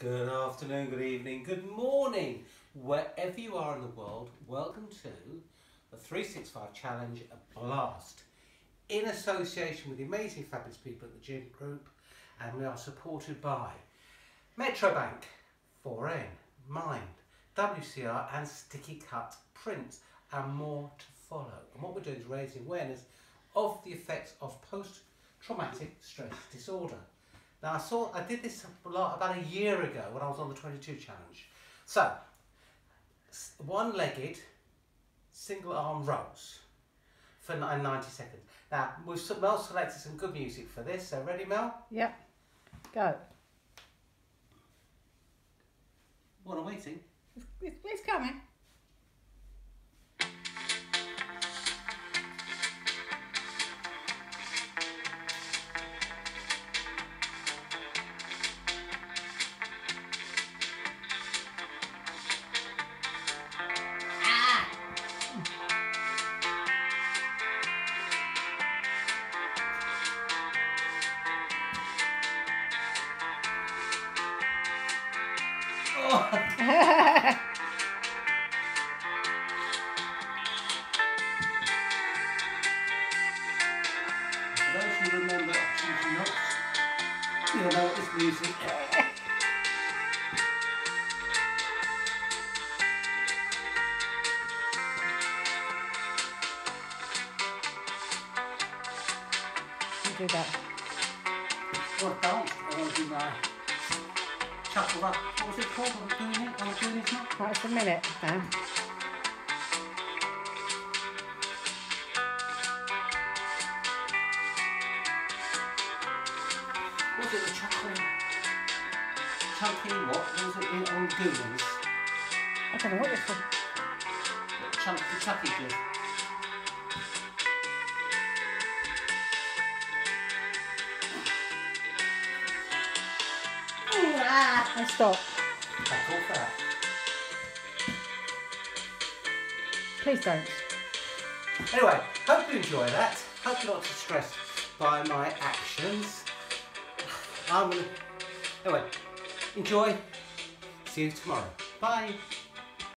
Good afternoon, good evening, good morning, wherever you are in the world. Welcome to the 365 Challenge a Blast in association with the amazing, fabulous people at the Gym Group, and we are supported by Metro Bank, 4N, Mind, WCR, and Sticky Cut Prints, and more to follow. And what we're doing is raising awareness of the effects of post traumatic stress disorder. Now I saw I did this a lot about a year ago when I was on the 22 challenge. So one-legged single arm rows for 90 seconds. Now we've Mel selected some good music for this. So ready, Mel? Yep. Go. What I'm waiting? For those who remember Opportunity Knocks, you'll know this music. Do that. I want to dance, I want to do my up. What was it called? Was doing it. I was doing it now. Right, it's a minute now. Was it the chocolate? Chunky what? Was it in on Goonies? I don't know what it's for. Chunky Chucky did. And stop. Please don't. Anyway, hope you enjoy that. Hope you're not too stressed by my actions. I'm um, gonna. Anyway, enjoy. See you tomorrow. Bye.